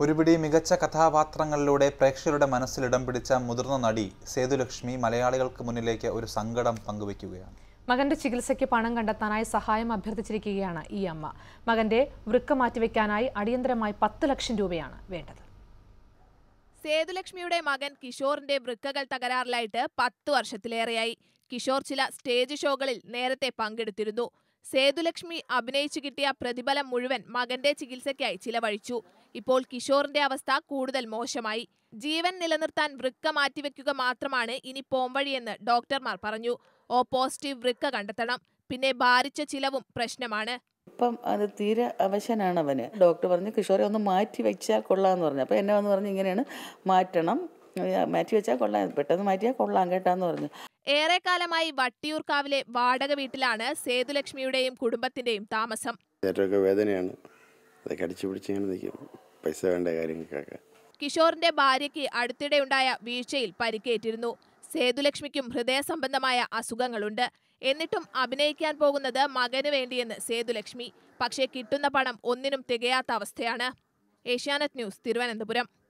ഒരുപിടി മികച്ച കഥാപാത്രങ്ങളിലൂടെ പ്രേക്ഷകരുടെ മനസ്സിൽ ഇടം പിടിച്ച മുതിർന്ന നടി സേതുലക്ഷ്മി മലയാളികൾക്ക് മുന്നിലേക്ക് ഒരു സങ്കടം പങ്കുവയ്ക്കുകയാണ്. മകന്റെ ചികിത്സയ്ക്ക് പണം കണ്ടെത്താനായി സഹായം അഭ്യർത്ഥിച്ചിരിക്കുകയാണ് ഈ അമ്മ. മകന്റെ വൃക്ക മാറ്റിവെക്കാനായി അടിയന്തരമായി പത്ത് ലക്ഷം രൂപയാണ് വേണ്ടത്. സേതുലക്ഷ്മിയുടെ മകൻ കിഷോറിന്റെ വൃക്കകൾ തകരാറിലായിട്ട് പത്തു വർഷത്തിലേറെയായി. കിഷോർ ചില സ്റ്റേജ് ഷോകളിൽ നേരത്തെ പങ്കെടുത്തിരുന്നു. സേതുലക്ഷ്മി അഭിനയിച്ചു കിട്ടിയ പ്രതിഫലം മുഴുവൻ മകന്റെ ചികിത്സയ്ക്കായി ചിലവഴിച്ചു. ഇപ്പോൾ കിഷോറിന്റെ അവസ്ഥ കൂടുതൽ മോശമായി. ജീവൻ നിലനിർത്താൻ വൃക്ക മാറ്റിവെക്കുക മാത്രമാണ് ഇനി പോംവഴിയെന്ന് ഡോക്ടർമാർ പറഞ്ഞു. ഓ പോസിറ്റീവ് വൃക്ക കണ്ടെത്തണം. പിന്നെ ഭാരിച്ച ചിലവും പ്രശ്നമാണ്. ഇപ്പം അത് തീരെ അവശനാണ് അവന് ഡോക്ടർ പറഞ്ഞു കിഷോറെ ഒന്ന് മാറ്റി വെച്ചാൽ കൊള്ളാമെന്ന് പറഞ്ഞു. അപ്പോൾ എന്നെ വന്ന് പറഞ്ഞു ഇങ്ങനെയാണ് മാറ്റണം. മാറ്റി വെച്ചാൽ കൊള്ളാം പെട്ടെന്ന് മാറ്റിയാൽ കൊള്ളാം കേട്ടാന്ന് പറഞ്ഞു. ഏറെക്കാലമായി വട്ടിയൂർക്കാവിലെ വാടക വീട്ടിലാണ് സേതുലക്ഷ്മിയുടെയും കുടുംബത്തിന്റെയും താമസം. ഏറ്റവും വേദനയാണ്. അതൊക്കെ അടിച്ചു നിൽക്കും. പൈസ വേണ്ട കാര്യങ്ങൾക്കൊക്കെ. കിഷോറിന്റെ ഭാര്യയ്ക്ക് അടുത്തിടെയുണ്ടായ വീഴ്ചയിൽ പരിക്കേറ്റിരുന്നു. സേതുലക്ഷ്മിക്കും ഹൃദയ സംബന്ധമായ അസുഖങ്ങളുണ്ട്. എന്നിട്ടും അഭിനയിക്കാൻ പോകുന്നത് മകന് വേണ്ടിയെന്ന് സേതുലക്ഷ്മി പക്ഷേ കിട്ടുന്ന പണം ഒന്നിനും തികയാത്ത അവസ്ഥയാണ്. ഏഷ്യാനെറ്റ് ന്യൂസ് തിരുവനന്തപുരം.